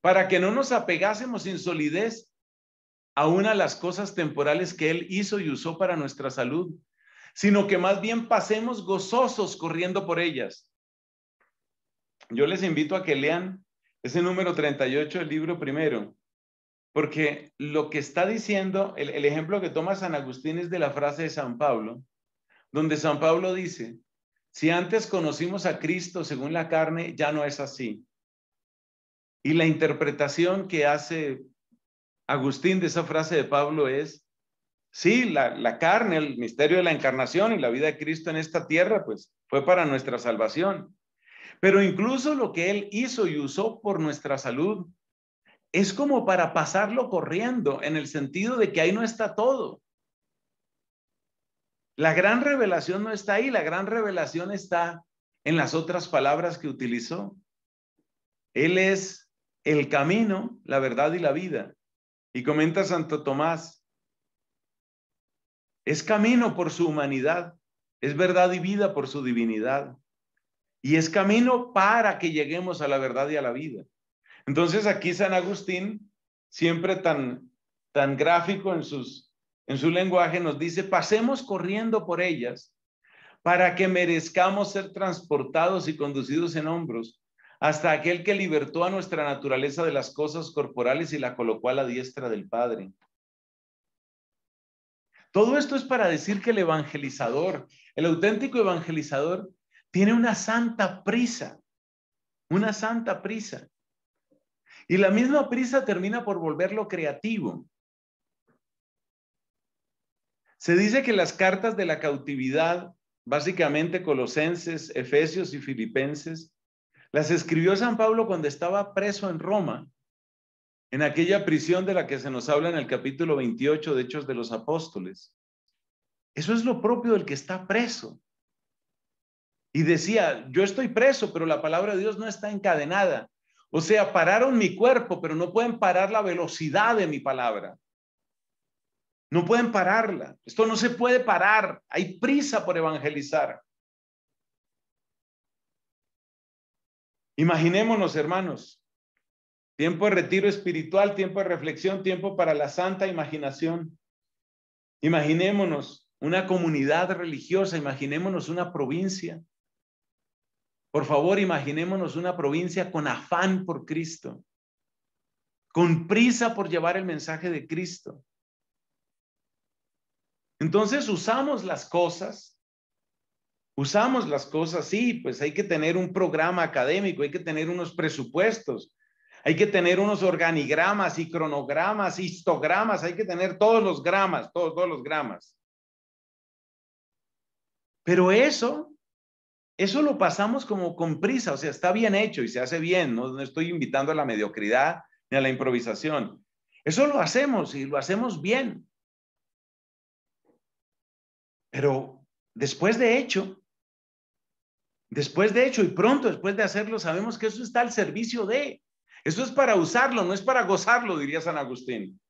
para que no nos apegásemos sin solidez a una de las cosas temporales que él hizo y usó para nuestra salud, sino que más bien pasemos gozosos corriendo por ellas. yo les invito a que lean ese número 38 del libro primero, porque lo que está diciendo, el, el ejemplo que toma San Agustín es de la frase de San Pablo, donde San Pablo dice, si antes conocimos a Cristo según la carne, ya no es así. Y la interpretación que hace Agustín de esa frase de Pablo es, sí, la, carne, el misterio de la encarnación y la vida de Cristo en esta tierra, pues fue para nuestra salvación. Pero incluso lo que Él hizo y usó por nuestra salud es como para pasarlo corriendo, en el sentido de que ahí no está todo. La gran revelación no está ahí, la gran revelación está en las otras palabras que utilizó. Él es el camino, la verdad y la vida. Y comenta Santo Tomás, es camino por su humanidad, es verdad y vida por su divinidad. Y es camino para que lleguemos a la verdad y a la vida. Entonces aquí San Agustín, siempre tan, tan gráfico en, sus, en su lenguaje, nos dice, pasemos corriendo por ellas para que merezcamos ser transportados y conducidos en hombros hasta aquel que libertó a nuestra naturaleza de las cosas corporales y la colocó a la diestra del Padre. Todo esto es para decir que el evangelizador, el auténtico evangelizador, tiene una santa prisa, una santa prisa. Y la misma prisa termina por volverlo creativo. Se dice que las cartas de la cautividad, básicamente Colosenses, Efesios y Filipenses, las escribió San Pablo cuando estaba preso en Roma, en aquella prisión de la que se nos habla en el capítulo 28 de Hechos de los Apóstoles. Eso es lo propio del que está preso. Y decía, yo estoy preso, pero la palabra de Dios no está encadenada. O sea, pararon mi cuerpo, pero no pueden parar la velocidad de mi palabra. No pueden pararla. Esto no se puede parar. Hay prisa por evangelizar. Imaginémonos, hermanos, tiempo de retiro espiritual, tiempo de reflexión, tiempo para la santa imaginación. Imaginémonos una comunidad religiosa, imaginémonos una provincia. Por favor, imaginémonos una provincia con afán por Cristo, con prisa por llevar el mensaje de Cristo. Entonces usamos las cosas usamos las cosas, sí, pues hay que tener un programa académico, hay que tener unos presupuestos, hay que tener unos organigramas y cronogramas, histogramas, hay que tener todos los gramas, todos, los gramas. Pero eso, eso lo pasamos como con prisa, o sea, está bien hecho y se hace bien, no, no estoy invitando a la mediocridad ni a la improvisación. Eso lo hacemos y lo hacemos bien. Pero después de hecho, Después de hecho y pronto después de hacerlo, sabemos que eso está al servicio de. Eso es para usarlo, no es para gozarlo, diría San Agustín.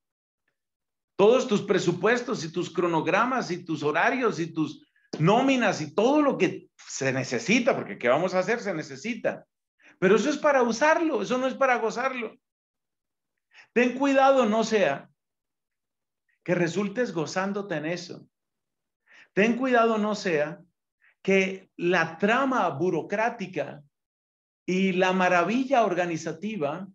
Todos tus presupuestos y tus cronogramas y tus horarios y tus nóminas y todo lo que se necesita, porque ¿qué vamos a hacer? Se necesita. Pero eso es para usarlo, eso no es para gozarlo. Ten cuidado, no sea que resultes gozándote en eso. Ten cuidado, no sea que la trama burocrática y la maravilla organizativa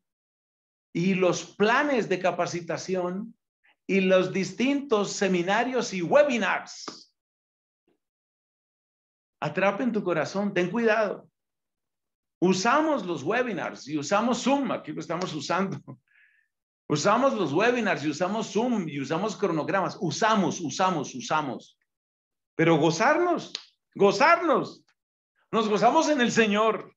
y los planes de capacitación y los distintos seminarios y webinars atrapen tu corazón. Ten cuidado. Usamos los webinars y usamos Zoom, aquí lo estamos usando. Usamos los webinars y usamos Zoom y usamos cronogramas. Usamos, usamos, usamos. Pero gozarnos gozarnos. Nos gozamos en el Señor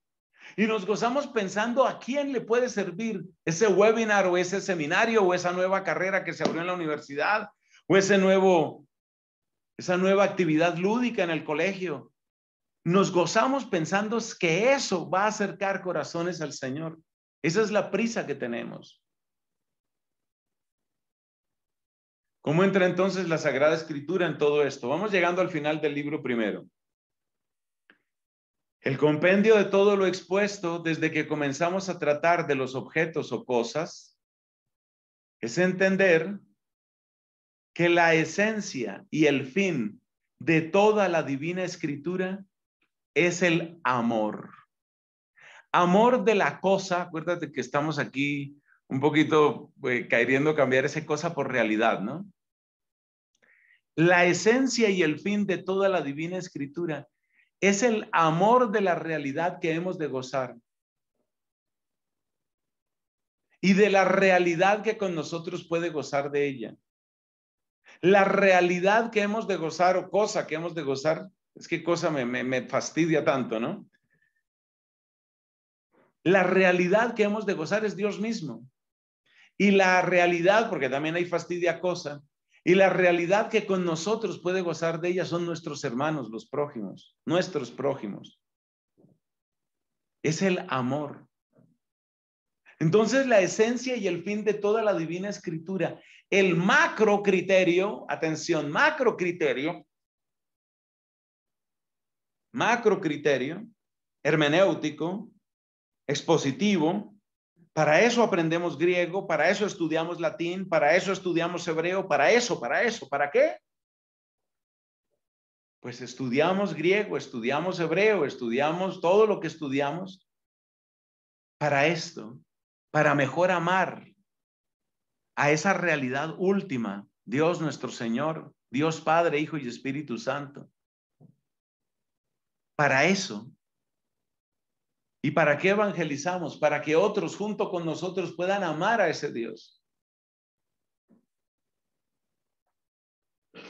y nos gozamos pensando a quién le puede servir ese webinar o ese seminario o esa nueva carrera que se abrió en la universidad o ese nuevo esa nueva actividad lúdica en el colegio. Nos gozamos pensando que eso va a acercar corazones al Señor. Esa es la prisa que tenemos. ¿Cómo entra entonces la Sagrada Escritura en todo esto? Vamos llegando al final del libro primero. El compendio de todo lo expuesto desde que comenzamos a tratar de los objetos o cosas es entender que la esencia y el fin de toda la divina escritura es el amor. amor de la cosa, acuérdate que estamos aquí un poquito eh, queriendo cambiar esa cosa por realidad, ¿no? La esencia y el fin de toda la divina escritura es el amor de la realidad que hemos de gozar y de la realidad que con nosotros puede gozar de ella. La realidad que hemos de gozar o cosa que hemos de gozar, es que cosa me, fastidia tanto, ¿no? La realidad que hemos de gozar es Dios mismo. Y la realidad, porque también hay fastidia cosa, y la realidad que con nosotros puede gozar de ella son nuestros hermanos, los prójimos, nuestros prójimos. Es el amor. Entonces, la esencia y el fin de toda la divina escritura, el macro criterio, atención, macro criterio, macro criterio, hermenéutico, expositivo, para eso aprendemos griego, para eso estudiamos latín, para eso estudiamos hebreo, para eso, para eso, ¿para qué? Pues estudiamos griego, estudiamos hebreo, estudiamos todo lo que estudiamos para esto, para mejor amar a esa realidad última, Dios nuestro Señor, Dios Padre, Hijo y Espíritu Santo. Para eso ¿Y para qué evangelizamos? Para que otros junto con nosotros puedan amar a ese Dios.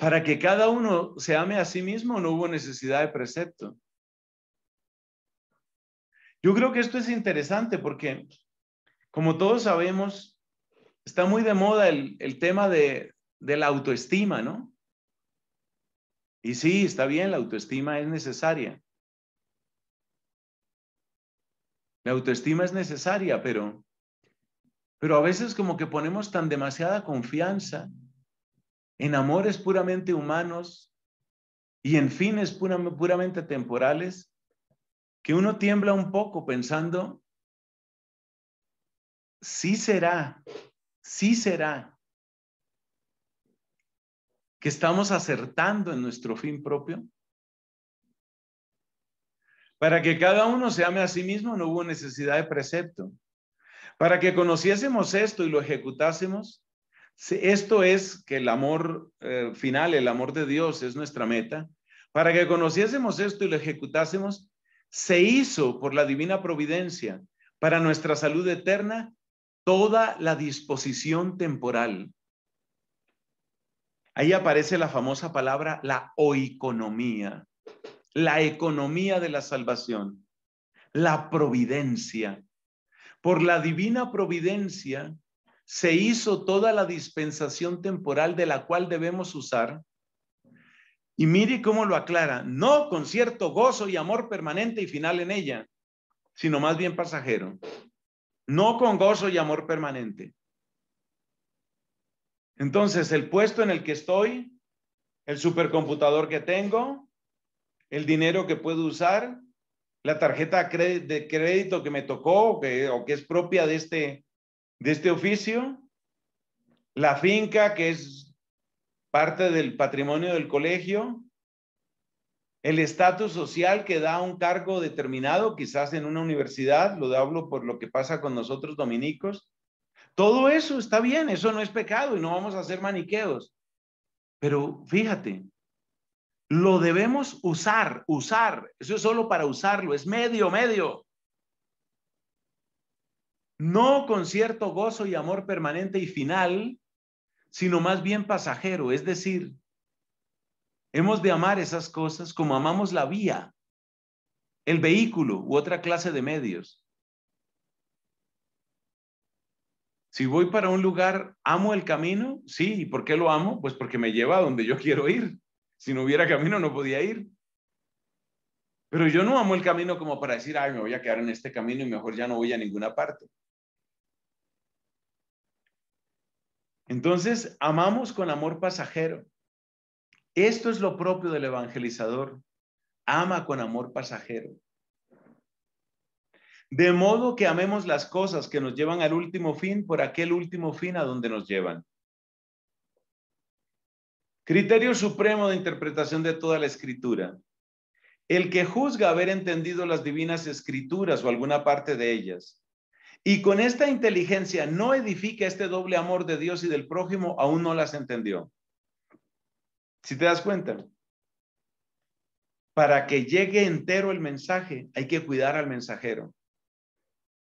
Para que cada uno se ame a sí mismo no hubo necesidad de precepto. Yo creo que esto es interesante porque, como todos sabemos, está muy de moda el, tema de, la autoestima, ¿no? Y sí, está bien, la autoestima es necesaria. La autoestima es necesaria, pero, pero a veces como que ponemos tan demasiada confianza en amores puramente humanos y en fines puramente temporales, que uno tiembla un poco pensando, sí será, sí será que estamos acertando en nuestro fin propio. Para que cada uno se ame a sí mismo no hubo necesidad de precepto. Para que conociésemos esto y lo ejecutásemos, esto es que el amor eh, final, el amor de Dios es nuestra meta. Para que conociésemos esto y lo ejecutásemos, se hizo por la divina providencia para nuestra salud eterna toda la disposición temporal. Ahí aparece la famosa palabra la oiconomía la economía de la salvación, la providencia. Por la divina providencia se hizo toda la dispensación temporal de la cual debemos usar. Y mire cómo lo aclara, no con cierto gozo y amor permanente y final en ella, sino más bien pasajero. No con gozo y amor permanente. Entonces, el puesto en el que estoy, el supercomputador que tengo, el dinero que puedo usar, la tarjeta de crédito que me tocó o que, es propia de este, de este oficio, la finca que es parte del patrimonio del colegio, el estatus social que da un cargo determinado, quizás en una universidad, lo hablo por lo que pasa con nosotros dominicos. Todo eso está bien, eso no es pecado y no vamos a hacer maniqueos. Pero fíjate, lo debemos usar, usar. Eso es solo para usarlo, es medio, medio. No con cierto gozo y amor permanente y final, sino más bien pasajero. Es decir, hemos de amar esas cosas como amamos la vía, el vehículo u otra clase de medios. Si voy para un lugar, ¿amo el camino? Sí, ¿y por qué lo amo? Pues porque me lleva a donde yo quiero ir. Si no hubiera camino, no podía ir. Pero yo no amo el camino como para decir, ay, me voy a quedar en este camino y mejor ya no voy a ninguna parte. Entonces, amamos con amor pasajero. Esto es lo propio del evangelizador. Ama con amor pasajero. De modo que amemos las cosas que nos llevan al último fin por aquel último fin a donde nos llevan. Criterio supremo de interpretación de toda la escritura. el que juzga haber entendido las divinas escrituras o alguna parte de ellas, y con esta inteligencia no edifica este doble amor de Dios y del prójimo, aún no las entendió. Si te das cuenta, para que llegue entero el mensaje, hay que cuidar al mensajero.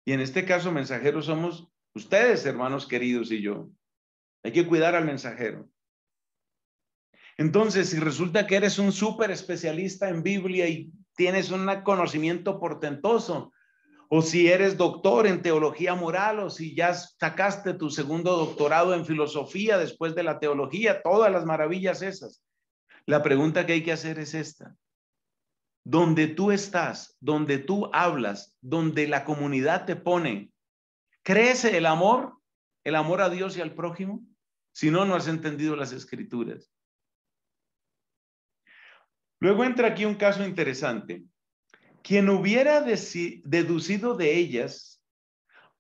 Y en este caso, mensajeros somos ustedes, hermanos queridos, y yo. Hay que cuidar al mensajero. Entonces, si resulta que eres un súper especialista en Biblia y tienes un conocimiento portentoso, o si eres doctor en teología moral, o si ya sacaste tu segundo doctorado en filosofía después de la teología, todas las maravillas esas. La pregunta que hay que hacer es esta. Donde tú estás, donde tú hablas, donde la comunidad te pone, ¿crece el amor? ¿El amor a Dios y al prójimo? Si no, no has entendido las escrituras. Luego entra aquí un caso interesante. Quien hubiera deducido de ellas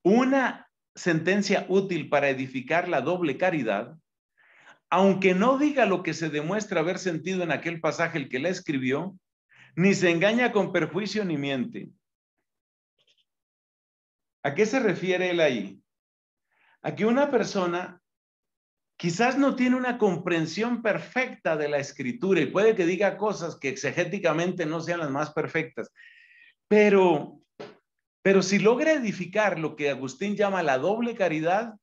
una sentencia útil para edificar la doble caridad, aunque no diga lo que se demuestra haber sentido en aquel pasaje el que la escribió, ni se engaña con perjuicio ni miente. ¿A qué se refiere él ahí? A que una persona quizás no tiene una comprensión perfecta de la escritura y puede que diga cosas que exegéticamente no sean las más perfectas, pero, pero si logra edificar lo que Agustín llama la doble caridad,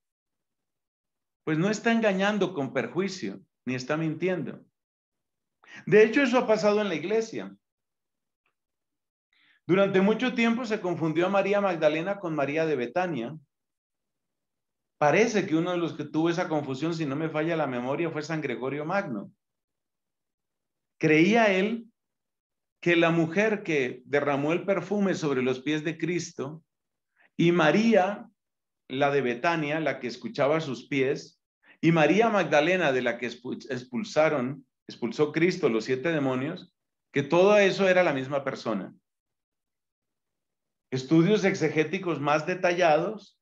pues no está engañando con perjuicio, ni está mintiendo. De hecho, eso ha pasado en la iglesia. Durante mucho tiempo se confundió a María Magdalena con María de Betania. Parece que uno de los que tuvo esa confusión, si no me falla la memoria, fue San Gregorio Magno. Creía él que la mujer que derramó el perfume sobre los pies de Cristo y María, la de Betania, la que escuchaba sus pies, y María Magdalena, de la que expulsaron, expulsó Cristo los siete demonios, que todo eso era la misma persona. Estudios exegéticos más detallados,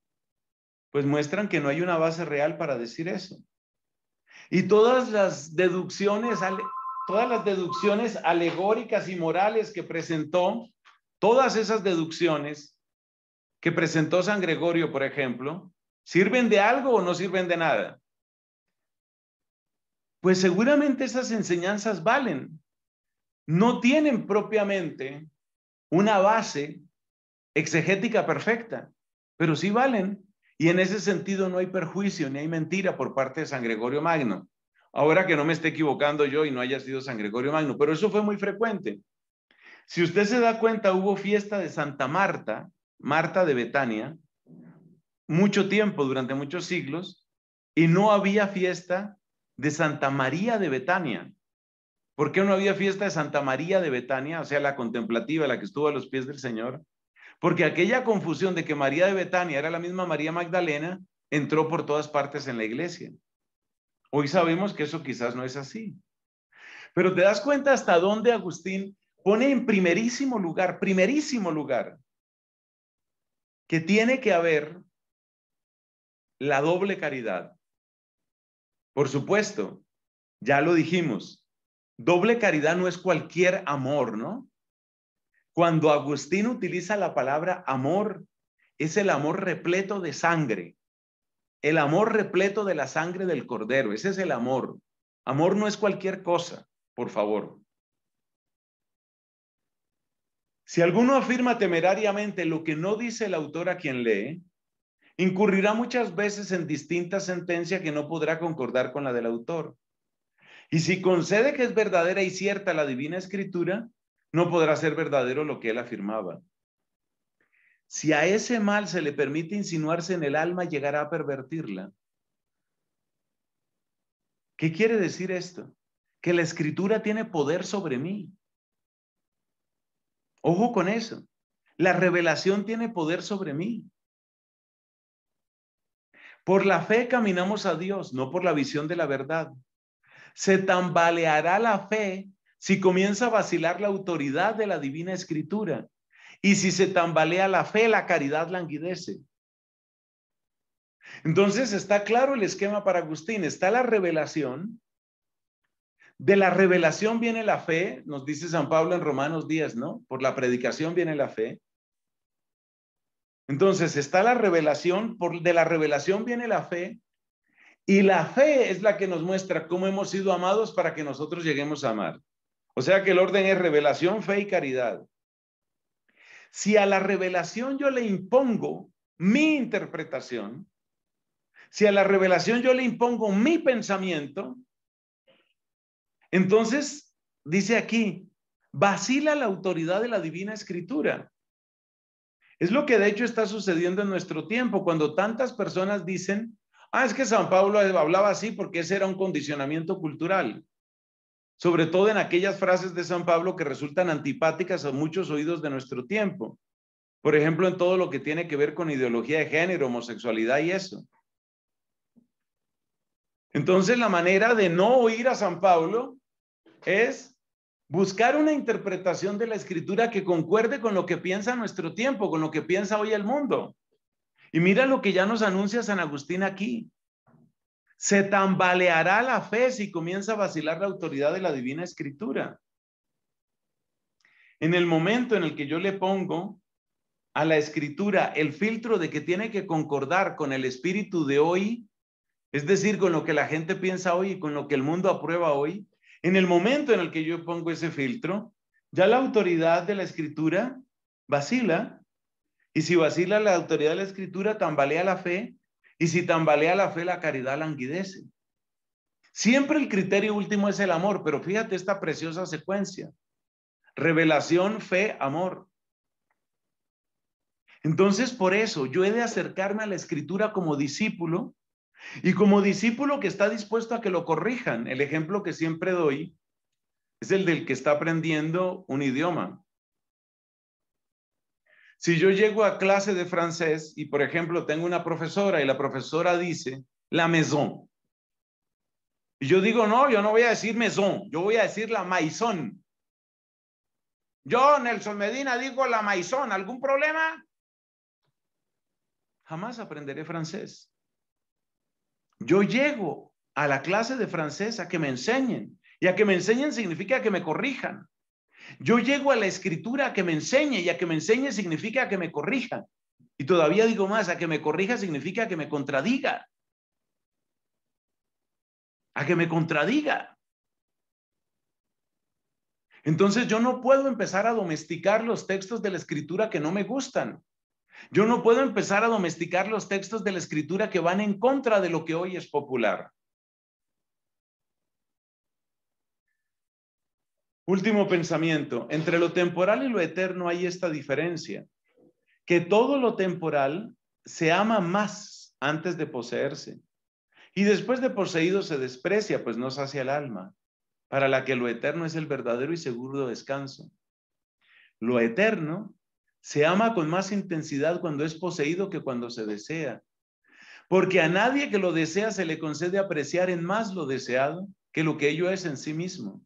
pues muestran que no hay una base real para decir eso. Y todas las deducciones, todas las deducciones alegóricas y morales que presentó, todas esas deducciones que presentó San Gregorio, por ejemplo, ¿sirven de algo o no sirven de nada? Pues seguramente esas enseñanzas valen. No tienen propiamente una base exegética perfecta, pero sí valen. Y en ese sentido no hay perjuicio ni hay mentira por parte de San Gregorio Magno. Ahora que no me esté equivocando yo y no haya sido San Gregorio Magno, pero eso fue muy frecuente. Si usted se da cuenta, hubo fiesta de Santa Marta, Marta de Betania, mucho tiempo, durante muchos siglos, y no había fiesta de Santa María de Betania. ¿Por qué no había fiesta de Santa María de Betania, o sea, la contemplativa, la que estuvo a los pies del Señor? Porque aquella confusión de que María de Betania era la misma María Magdalena entró por todas partes en la iglesia. Hoy sabemos que eso quizás no es así. Pero te das cuenta hasta dónde Agustín pone en primerísimo lugar, primerísimo lugar, que tiene que haber la doble caridad. Por supuesto, ya lo dijimos, doble caridad no es cualquier amor, ¿no? Cuando Agustín utiliza la palabra amor, es el amor repleto de sangre, el amor repleto de la sangre del cordero, ese es el amor. Amor no es cualquier cosa, por favor. Si alguno afirma temerariamente lo que no dice el autor a quien lee, incurrirá muchas veces en distinta sentencia que no podrá concordar con la del autor. Y si concede que es verdadera y cierta la divina escritura, no podrá ser verdadero lo que él afirmaba. Si a ese mal se le permite insinuarse en el alma, llegará a pervertirla. ¿Qué quiere decir esto? Que la escritura tiene poder sobre mí. Ojo con eso. La revelación tiene poder sobre mí. Por la fe caminamos a Dios, no por la visión de la verdad. Se tambaleará la fe si comienza a vacilar la autoridad de la divina escritura y si se tambalea la fe, la caridad languidece. Entonces está claro el esquema para Agustín. Está la revelación De la revelación viene la fe, nos dice San Pablo en Romanos 10, ¿no? Por la predicación viene la fe. Entonces está la revelación, por, de la revelación viene la fe, y la fe es la que nos muestra cómo hemos sido amados para que nosotros lleguemos a amar. O sea que el orden es revelación, fe y caridad. Si a la revelación yo le impongo mi interpretación, si a la revelación yo le impongo mi pensamiento, entonces, dice aquí, vacila la autoridad de la divina escritura. Es lo que de hecho está sucediendo en nuestro tiempo, cuando tantas personas dicen, ah, es que San Pablo hablaba así porque ese era un condicionamiento cultural. Sobre todo en aquellas frases de San Pablo que resultan antipáticas a muchos oídos de nuestro tiempo. Por ejemplo, en todo lo que tiene que ver con ideología de género, homosexualidad y eso. Entonces, la manera de no oír a San Pablo es buscar una interpretación de la escritura que concuerde con lo que piensa nuestro tiempo, con lo que piensa hoy el mundo. Y mira lo que ya nos anuncia San Agustín aquí. Se tambaleará la fe si comienza a vacilar la autoridad de la divina escritura. En el momento en el que yo le pongo a la escritura el filtro de que tiene que concordar con el espíritu de hoy, es decir, con lo que la gente piensa hoy y con lo que el mundo aprueba hoy, en el momento en el que yo pongo ese filtro, ya la autoridad de la escritura vacila. Y si vacila la autoridad de la escritura, tambalea la fe. Y si tambalea la fe, la caridad languidece. Siempre el criterio último es el amor, pero fíjate esta preciosa secuencia. Revelación, fe, amor. Entonces, por eso yo he de acercarme a la escritura como discípulo y como discípulo que está dispuesto a que lo corrijan, el ejemplo que siempre doy es el del que está aprendiendo un idioma. Si yo llego a clase de francés y, por ejemplo, tengo una profesora y la profesora dice la maison, y yo digo, no, yo no voy a decir maison, yo voy a decir la maison. Yo, Nelson Medina, digo la maison, ¿algún problema? Jamás aprenderé francés. Yo llego a la clase de francés a que me enseñen. Y a que me enseñen significa que me corrijan. Yo llego a la escritura a que me enseñe y a que me enseñe significa que me corrijan. Y todavía digo más, a que me corrija significa que me contradiga. A que me contradiga. Entonces yo no puedo empezar a domesticar los textos de la escritura que no me gustan. Yo no puedo empezar a domesticar los textos de la escritura que van en contra de lo que hoy es popular. Último pensamiento. Entre lo temporal y lo eterno hay esta diferencia. Que todo lo temporal se ama más antes de poseerse. Y después de poseído se desprecia, pues no sacia el alma, para la que lo eterno es el verdadero y seguro descanso. Lo eterno se ama con más intensidad cuando es poseído que cuando se desea. Porque a nadie que lo desea se le concede apreciar en más lo deseado que lo que ello es en sí mismo.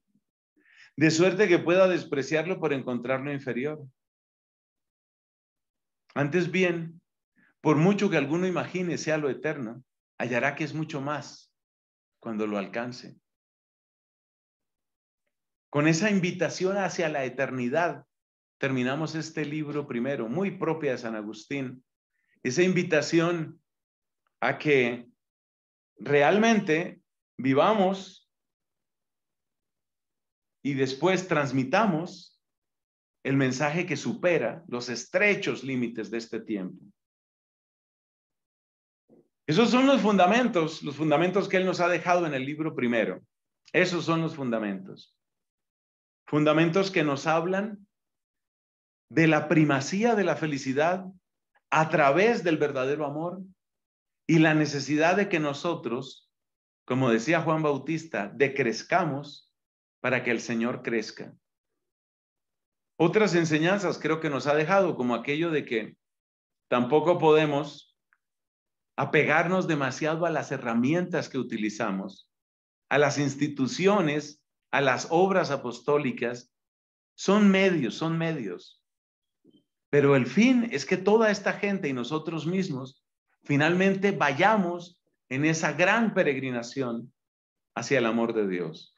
De suerte que pueda despreciarlo por encontrarlo inferior. Antes bien, por mucho que alguno imagine sea lo eterno, hallará que es mucho más cuando lo alcance. Con esa invitación hacia la eternidad terminamos este libro primero, muy propia de San Agustín, esa invitación a que realmente vivamos y después transmitamos el mensaje que supera los estrechos límites de este tiempo. Esos son los fundamentos, los fundamentos que Él nos ha dejado en el libro primero. Esos son los fundamentos. Fundamentos que nos hablan de la primacía de la felicidad a través del verdadero amor y la necesidad de que nosotros, como decía Juan Bautista, decrezcamos para que el Señor crezca. Otras enseñanzas creo que nos ha dejado, como aquello de que tampoco podemos apegarnos demasiado a las herramientas que utilizamos, a las instituciones, a las obras apostólicas. Son medios, son medios. Pero el fin es que toda esta gente y nosotros mismos finalmente vayamos en esa gran peregrinación hacia el amor de Dios.